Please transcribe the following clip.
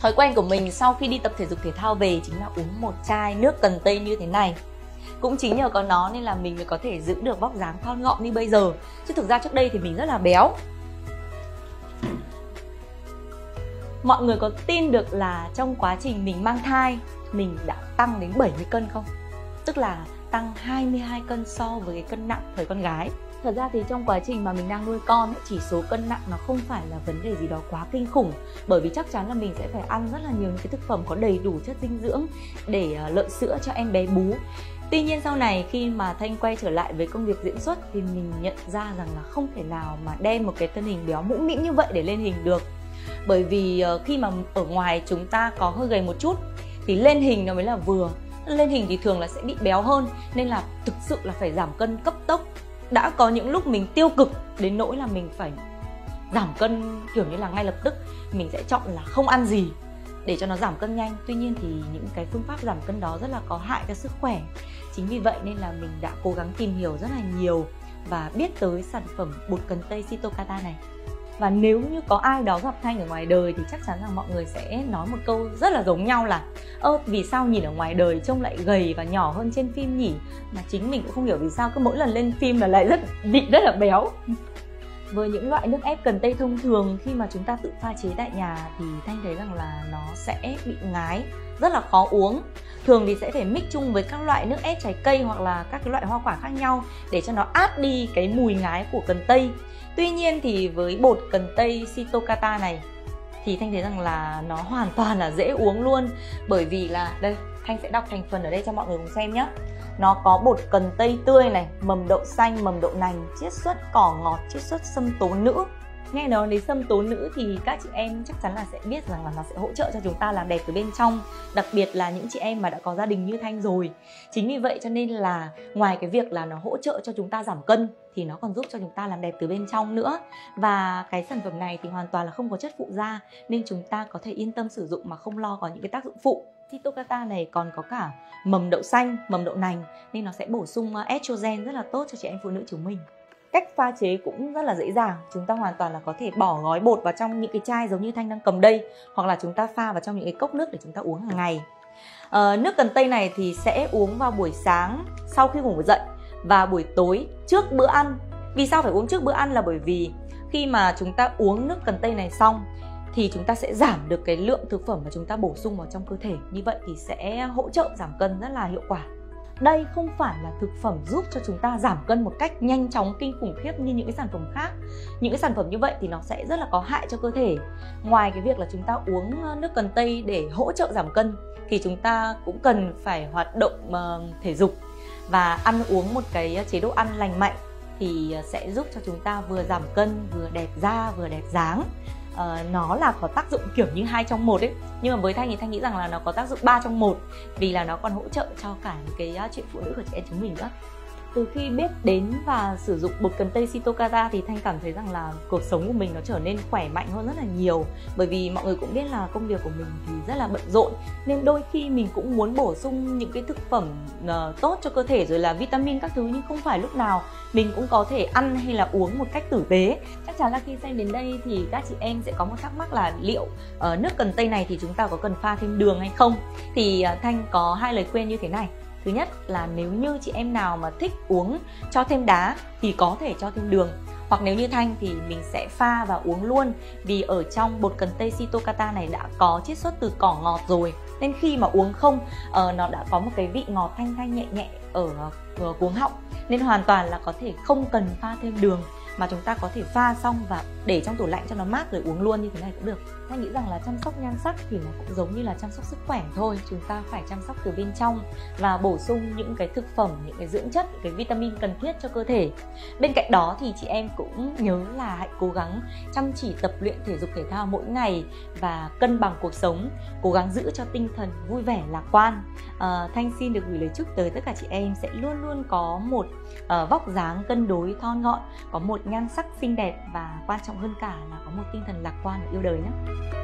Thói quen của mình sau khi đi tập thể dục thể thao về chính là uống một chai nước cần tây như thế này. Cũng chính nhờ có nó nên là mình mới có thể giữ được vóc dáng thon gọn như bây giờ. Chứ thực ra trước đây thì mình rất là béo. Mọi người có tin được là trong quá trình mình mang thai, mình đã tăng đến 70 cân không? Tức là tăng 22 cân so với cái cân nặng thời con gái thật ra thì trong quá trình mà mình đang nuôi con chỉ số cân nặng nó không phải là vấn đề gì đó quá kinh khủng. Bởi vì chắc chắn là mình sẽ phải ăn rất là nhiều những cái thực phẩm có đầy đủ chất dinh dưỡng để à, lợi sữa cho em bé bú. Tuy nhiên sau này khi mà Thanh quay trở lại với công việc diễn xuất thì mình nhận ra rằng là không thể nào mà đem một cái thân hình béo mũm mĩm như vậy để lên hình được. Bởi vì ờ, khi mà ở ngoài chúng ta có hơi gầy một chút thì lên hình nó mới là vừa. Lên hình thì thường là sẽ bị béo hơn nên là thực sự là phải giảm cân cấp tốc đã có những lúc mình tiêu cực đến nỗi là mình phải giảm cân, kiểu như là ngay lập tức mình sẽ chọn là không ăn gì để cho nó giảm cân nhanh. Tuy nhiên thì những cái phương pháp giảm cân đó rất là có hại cho sức khỏe. Chính vì vậy nên là mình đã cố gắng tìm hiểu rất là nhiều và biết tới sản phẩm bột cần tây Sitokata này và nếu như có ai đó gặp thanh ở ngoài đời thì chắc chắn rằng mọi người sẽ nói một câu rất là giống nhau là, ơ, vì sao nhìn ở ngoài đời trông lại gầy và nhỏ hơn trên phim nhỉ? Mà chính mình cũng không hiểu vì sao cứ mỗi lần lên phim là lại rất bị, rất là béo. Với những loại nước ép cần tây thông thường, khi mà chúng ta tự pha chế tại nhà thì thanh thấy rằng là nó sẽ bị ngái rất là khó uống. Thường thì sẽ phải mix chung với các loại nước ép trái cây hoặc là các cái loại hoa quả khác nhau để cho nó át đi cái mùi ngái của cần tây. Tuy nhiên thì với bột cần tây Sitokata này thì thanh thấy rằng là nó hoàn toàn là dễ uống luôn. Bởi vì là, đây, thanh sẽ đọc thành phần ở đây cho mọi người cùng xem nhé. Nó có bột cần tây tươi này, mầm đậu xanh, mầm đậu nành, chiết xuất cỏ ngọt, chiết xuất sâm tố nữ nghe nói đến sâm tố nữ thì các chị em chắc chắn là sẽ biết rằng là nó sẽ hỗ trợ cho chúng ta làm đẹp từ bên trong đặc biệt là những chị em mà đã có gia đình như thanh rồi. Chính vì vậy cho nên là ngoài cái việc là nó hỗ trợ cho chúng ta giảm cân thì nó còn giúp cho chúng ta làm đẹp từ bên trong nữa. Và cái sản phẩm này thì hoàn toàn là không có chất phụ da nên chúng ta có thể yên tâm sử dụng mà không lo có những cái tác dụng phụ. Titocata này còn có cả mầm đậu xanh, mầm đậu nành nên nó sẽ bổ sung ờ, estrogen rất là tốt cho chị em phụ nữ chúng mình cách pha chế cũng rất là dễ dàng. Chúng ta hoàn toàn là có thể bỏ gói bột vào trong những cái chai giống như thanh đang cầm đây hoặc là chúng ta pha vào trong những cái cốc nước để chúng ta uống hàng ngày. À, nước cần tây này thì sẽ uống vào buổi sáng sau khi ngủ dậy và buổi tối trước bữa ăn. Vì sao phải uống trước bữa ăn? Là bởi vì khi mà chúng ta uống nước cần tây này xong thì chúng ta sẽ giảm được cái lượng thực phẩm mà chúng ta bổ sung vào trong cơ thể. Như vậy thì sẽ hỗ trợ giảm cân rất là hiệu quả đây không phải là thực phẩm giúp cho chúng ta giảm cân một cách nhanh chóng, kinh khủng khiếp như những cái sản phẩm khác. Những cái sản phẩm như vậy thì nó sẽ rất là có hại cho cơ thể. Ngoài cái việc là chúng ta uống ờ, nước cần tây để hỗ trợ giảm cân thì chúng ta cũng cần phải hoạt động ờ, thể dục và ăn uống một cái chế độ ăn lành mạnh thì ờ, sẽ giúp cho chúng ta vừa giảm cân, vừa đẹp da, vừa đẹp dáng uh, nó là có tác dụng kiểu như hai trong một ấy. Nhưng mà với thanh thì thanh nghĩ rằng là nó có tác dụng ba trong một vì là nó còn hỗ trợ cho cả những cái uh, chuyện phụ nữ của chị em chúng mình nữa từ khi biết đến và sử dụng bột cần tây Sitokata thì Thanh cảm thấy rằng là cuộc sống của mình nó trở nên khỏe mạnh hơn rất là nhiều. Bởi vì mọi người cũng biết là công việc của mình thì rất là bận rộn nên đôi khi mình cũng muốn bổ sung những cái thực phẩm uh, tốt cho cơ thể rồi là vitamin các thứ nhưng không phải lúc nào mình cũng có thể ăn hay là uống một cách tử tế. Chắc chắn là khi xem đến đây thì các chị em sẽ có một thắc mắc là liệu uh, nước cần tây này thì chúng ta có cần pha thêm đường hay không? Thì uh, Thanh có hai lời khuyên như thế này thứ nhất là nếu như chị em nào mà thích uống cho thêm đá thì có thể cho thêm đường. Hoặc nếu như thanh thì mình sẽ pha và uống luôn. Vì ở trong bột cần tây Sitokata này đã có chiết xuất từ cỏ ngọt rồi. Nên khi mà uống không uh, nó đã có một cái vị ngọt thanh thanh nhẹ nhẹ ở uh, cuống họng. Nên hoàn toàn là có thể không cần pha thêm đường mà chúng ta có thể pha xong và để trong tủ lạnh cho nó mát rồi uống luôn như thế này cũng được. Ta nghĩ rằng là chăm sóc nhan sắc thì nó cũng giống như là chăm sóc sức khỏe thôi. Chúng ta phải chăm sóc từ bên trong và bổ sung những cái thực phẩm những cái dưỡng chất những cái vitamin cần thiết cho cơ thể. Bên cạnh đó thì chị em cũng nhớ là hãy cố gắng chăm chỉ tập luyện thể dục thể thao mỗi ngày và cân bằng cuộc sống. Cố gắng giữ cho tinh thần vui vẻ lạc quan. À, thanh xin được gửi lời chúc tới tất cả chị em sẽ luôn luôn có một uh, vóc dáng cân đối thon gọn có một nhan sắc xinh đẹp và quan trọng trọng hơn cả là có một tinh thần lạc quan và yêu đời nhé.